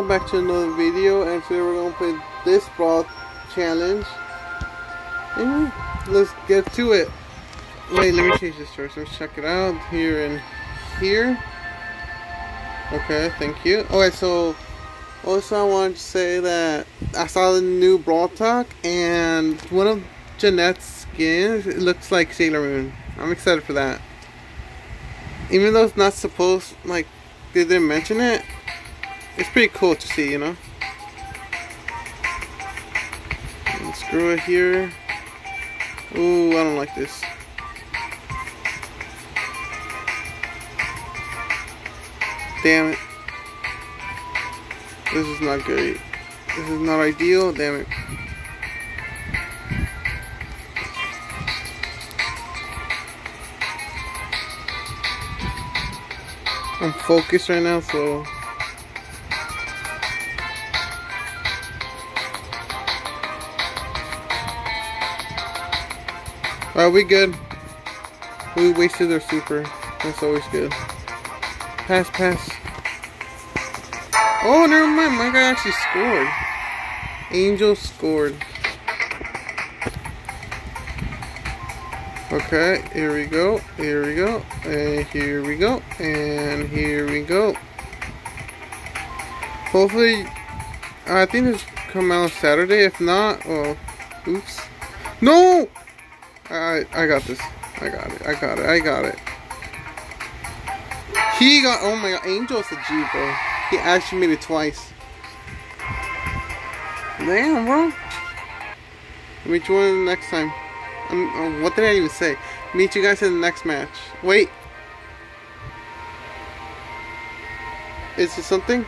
Welcome back to another video and today we're to play this brawl challenge. Let's get to it. Wait let me change this first let's check it out here and here. Okay thank you. Okay so also I wanted to say that I saw the new Brawl Talk and one of Jeanette's skins it looks like Sailor Moon. I'm excited for that. Even though it's not supposed like they didn't mention it it's pretty cool to see, you know. And screw it here. Ooh, I don't like this. Damn it. This is not great. This is not ideal, damn it. I'm focused right now, so Alright, we good. We wasted their super. That's always good. Pass, pass. Oh, never mind. My guy actually scored. Angel scored. Okay, here we go. Here we go. And here we go. And here we go. Hopefully, I think it's come out Saturday. If not, well, oops. No! I I got this. I got it. I got it. I got it. He got. Oh my god, Angel's a G, bro. He actually made it twice. Damn, bro. Meet you one next time. Um, oh, what did I even say? Meet you guys in the next match. Wait. Is it something?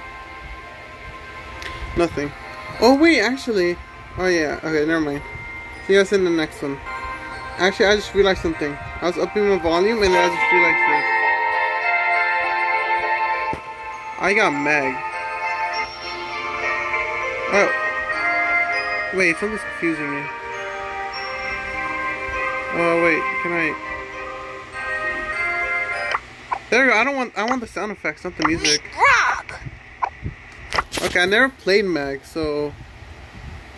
Nothing. Oh wait, actually. Oh yeah. Okay, never mind. See you guys in the next one. Actually, I just realized something. I was upping my volume and then I just realized this. I got Meg. Oh. Wait, something's confusing me. Oh, wait, can I... There we go, I don't want, I want the sound effects, not the music. Okay, I never played Meg, so...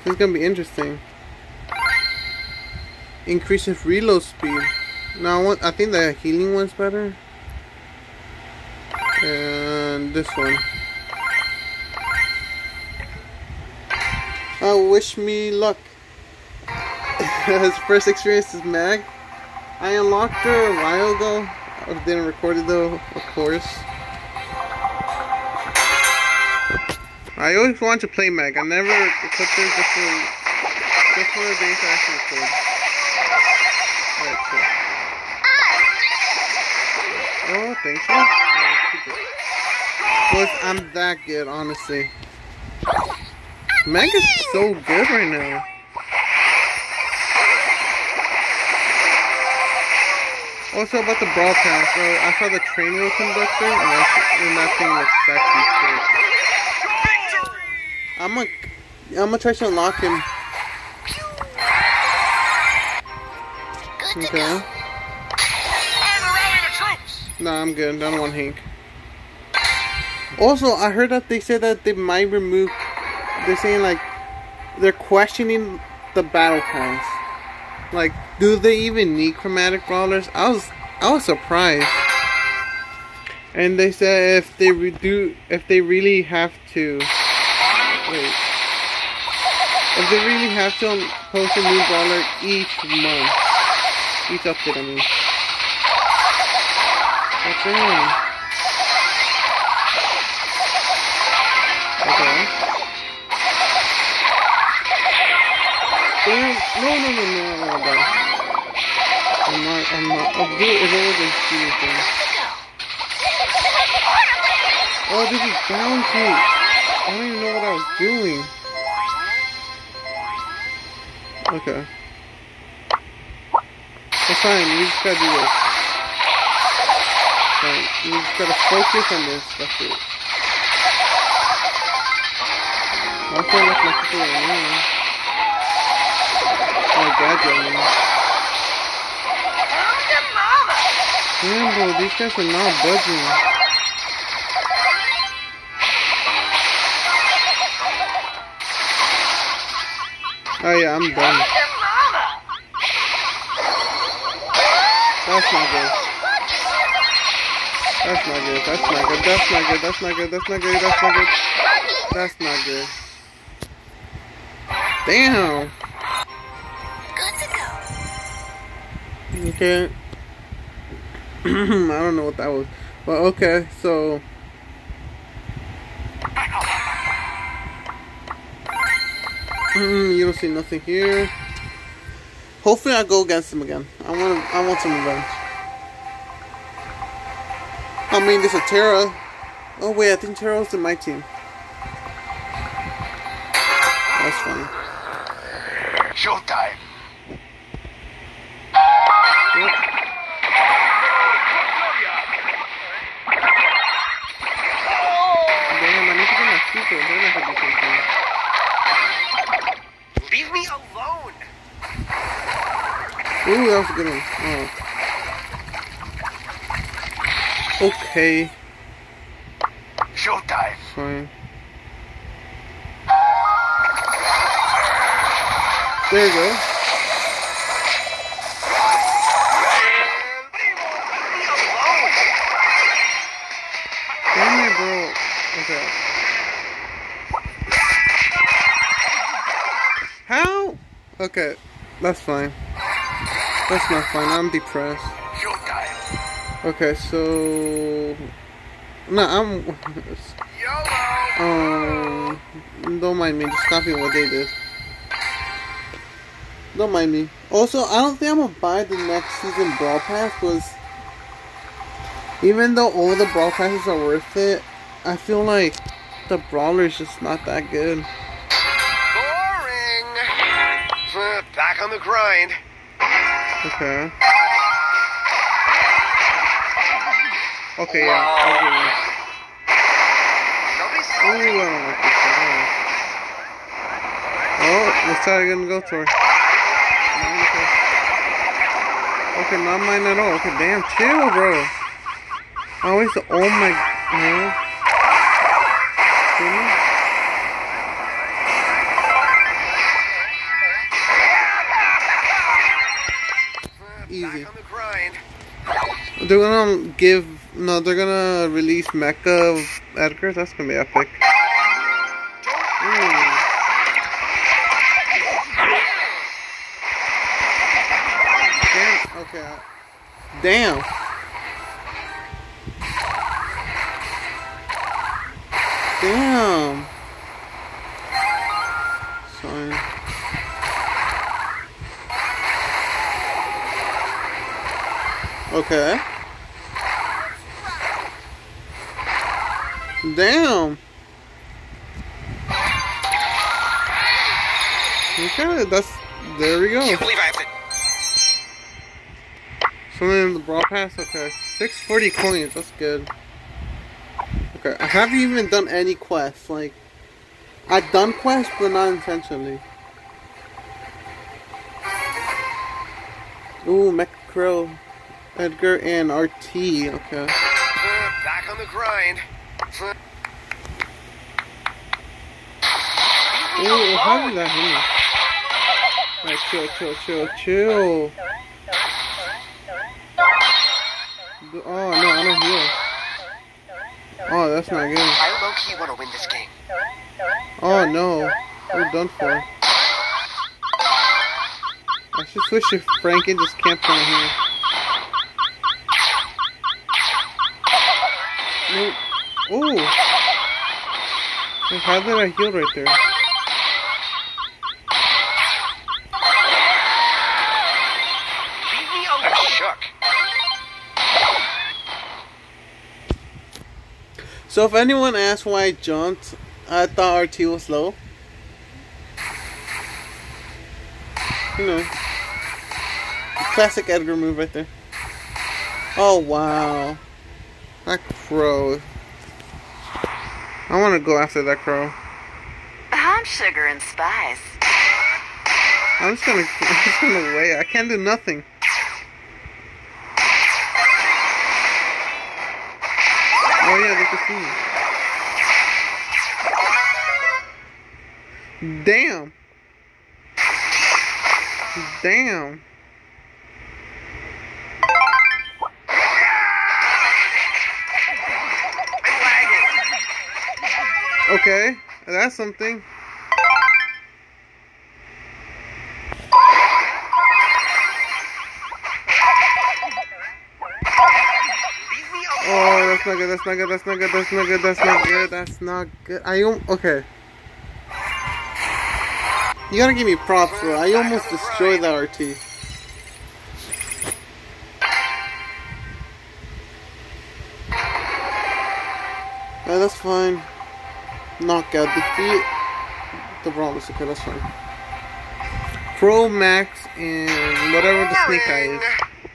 This is gonna be interesting increases reload speed. Now I, want, I think the healing one's better. And this one. Oh, wish me luck. His first experience is Meg. I unlocked her a while ago. I didn't record it though, of course. I always wanted to play Meg. I never equipped her just for, just for the days I actually record. Thank you. Plus, I'm that good, honestly. Meg is so good right now. Also about the brawl pass, so I saw the train wheel conductor, and, and that thing looks sick. I'm gonna, I'm gonna try to unlock him. Okay. Nah, I'm good. I don't want Hank. Also, I heard that they said that they might remove. They're saying like they're questioning the battle pass. Like, do they even need chromatic brawlers? I was I was surprised. And they said if they do, if they really have to, wait, if they really have to um, post a new brawler each month, each update, I mean. In? Okay. No, no, no, no, no, no. I'm not, I'm not. It was a huge thing. Oh, this is down bounty. I don't even know what I was doing. Okay. That's fine, you just gotta do this. You just gotta focus on this, that's it. I feel like my people are annoying. Oh god, you're annoying. Damn, bro, these guys are not budging. Oh yeah, I'm done. That's not good. That's not good. That's not good. That's not good. That's not good. That's not good. That's not good. That's not good. Damn. Good to go. Okay. I don't know what that was. But okay, so Mm, you don't see nothing here. Hopefully I go against him again. I want I want some revenge. I mean there's a Tara. Oh wait, I think Tara's in my team. That's funny. Showtime. Yep. Damn, I need to get my super. Then I can do something. Leave me alone. Ooh, that was a good one. Oh. Okay, Showtime. fine. There you go. Leave me alone. Damn it, bro. Okay. How? Okay, that's fine. That's not fine. I'm depressed. Okay, so. No, I'm. Um, don't mind me. Just copying what they did. Don't mind me. Also, I don't think I'm gonna buy the next season Brawl Pass because even though all the Brawl Passes are worth it, I feel like the Brawler is just not that good. Boring. Back on the grind. Okay. Okay, yeah. I'll give you. Ooh, I don't like this. Like Oh, let's try again. Go to her. Okay, not mine at all. Okay, damn, chill, bro. I Always, oh my, no. Easy. Back on the grind. They're gonna give, no, they're gonna release Mecha Edgar. That's gonna be epic. Mm. Damn, okay. Damn. Damn. Sorry. Okay. Damn. Okay, that's there we go. Can't believe I have to. Something in the brawl pass. Okay, six forty coins. That's good. Okay, I haven't even done any quests. Like, I've done quests, but not intentionally. Ooh, Mecha Crow, Edgar, and RT. Okay. Uh, Back on the grind. Ooh, how did that hit me? Alright, chill, chill, chill, chill. Oh no, I don't heal. Oh, that's not good. Oh, I low key want to win this game. Oh no, we're done for. I should switch to Frank and just camp down here. No. Oh. Wait, How did I heal right there? Leave me alone. Shook. So if anyone asks why I jumped, I thought RT was low. You know. Classic Edgar move right there. Oh wow. That crow. I wanna go after that crow. I'm sugar and spice. I'm just gonna I'm just gonna wait. I can't do nothing. Oh yeah, they can see me. Damn. Damn. Okay, that's something. Oh, that's not good. That's not good. That's not good. That's not good. That's not good. That's not good. I am okay. You gotta give me props, bro. I almost destroyed that RT. Yeah, that's fine. Knockout defeat. The Brawlers. Okay, that's fine. Pro Max and whatever the snake eye is.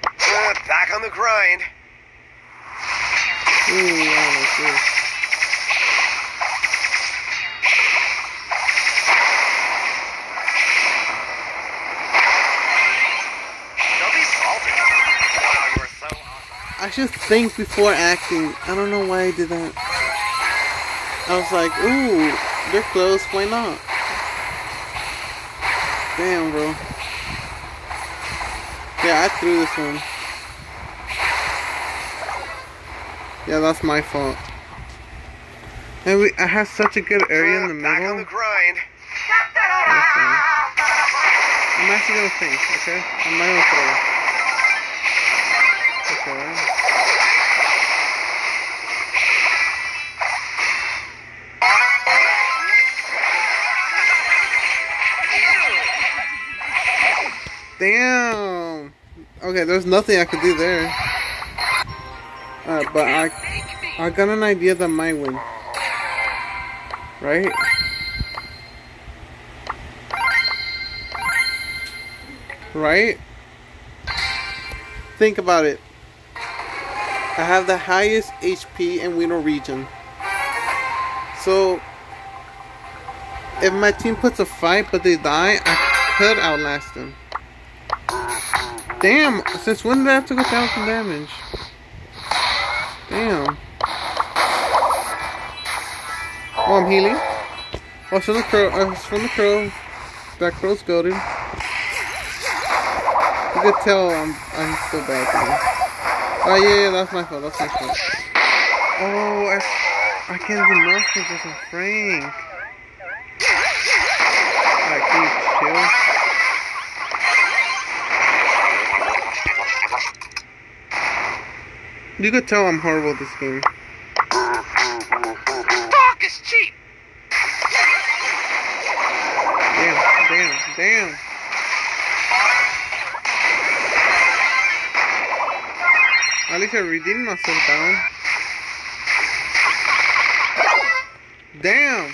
Uh, back on the grind. Ooh, I don't like this. Don't be salty. Wow, you are so awesome. I should think before acting. I don't know why I did that. I was like, ooh, they're close, why not? Damn, bro. Yeah, I threw this one. Yeah, that's my fault. And we, I have such a good area in the Uh, back on middle. the grind. I'm actually gonna think, okay? I'm not gonna throw. Okay. Damn. Okay, there's nothing I could do there. Alright, but I I got an idea that might win. Right? Right? Think about it. I have the highest HP in Wino region. So if my team puts a fight but they die, I could outlast them. Damn, since when did I have to go down some damage? Damn. Oh, I'm healing. Oh, it's from the crow. Uh, oh, it's from the crow. That crow's goaded. You could tell I'm, I'm so bad today. Oh, yeah, yeah, that's my fault. That's my fault. Oh, I, I can't even if there's a Frank. Alright, can you chill? You could tell I'm horrible at this game. Fuck is cheap. Damn, damn, damn. At least I redeemed myself down. Damn.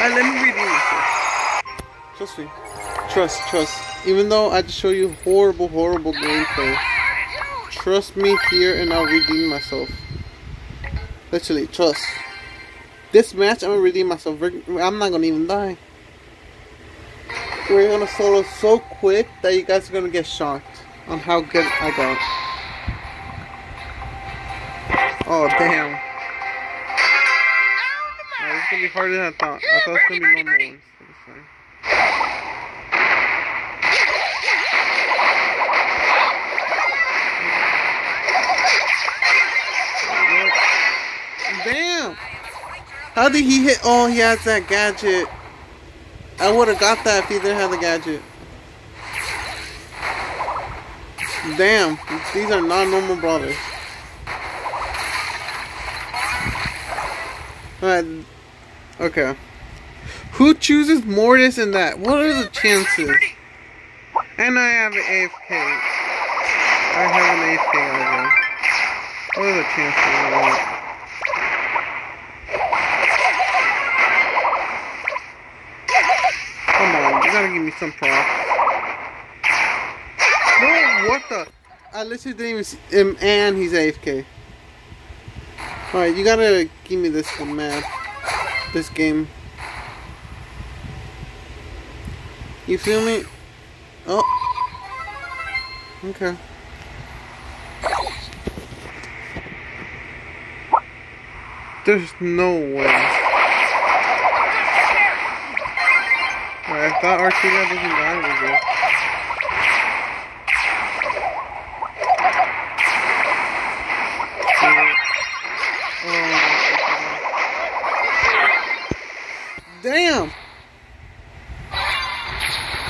Alright, let me redeem myself. Trust me. Trust, trust. Even though I just show you horrible, horrible gameplay, trust me here and I'll redeem myself. Literally, trust. This match, I'm gonna redeem myself. I'm not gonna even die. We're gonna solo so quick that you guys are gonna get shocked on how good I got. Oh, damn. Harder than I thought. I thought it was gonna be normal ones. but it's fine. Damn! How did he hit? Oh, he has that gadget. I would have got that if he didn't have the gadget. Damn, these are not normal brothers. Alright, okay. Who chooses Mortis in that? What are the chances? And I have an AFK. I have an AFK over. What are the chances of that? Come on, you gotta give me some props. No, what the? I literally didn't even see him, um, and he's AFK. Alright, you gotta give me this one, man this game. You feel me? Oh. Okay. There's no way. I thought Archie that doesn't die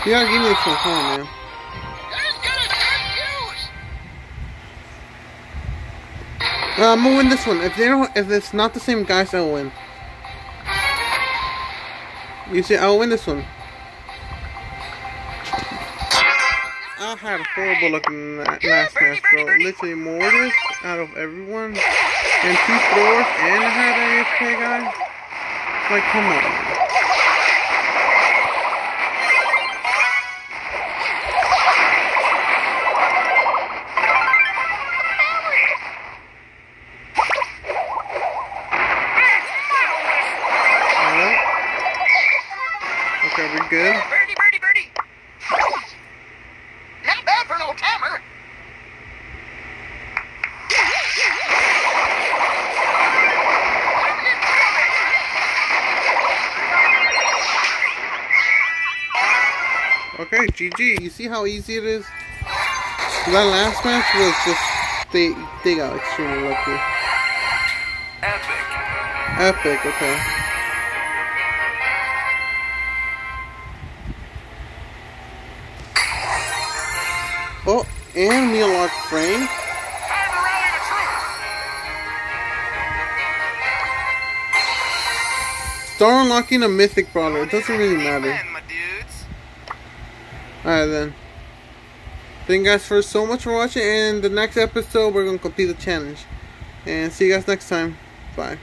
You gotta give me man. Uh, I'm gonna win this one. If they don't, if it's not the same guys, I'll win. You see, I'll win this one. I had a horrible that last match, bro. Literally Mortis out of everyone, and two throws, and I had an AFK guy. Like, come on. Okay, GG. You see how easy it is? That last match was just they they got extremely lucky. Epic. Epic, okay. Oh, and me unlock Frank. Time to rally the troops. Start unlocking a mythic brawler. It doesn't really matter. Alright then. Thank you guys for so much for watching and the next episode we're gonna complete the challenge. And see you guys next time. Bye.